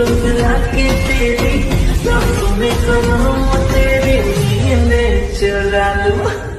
सूरत तेरी में तेरी चला लूँ।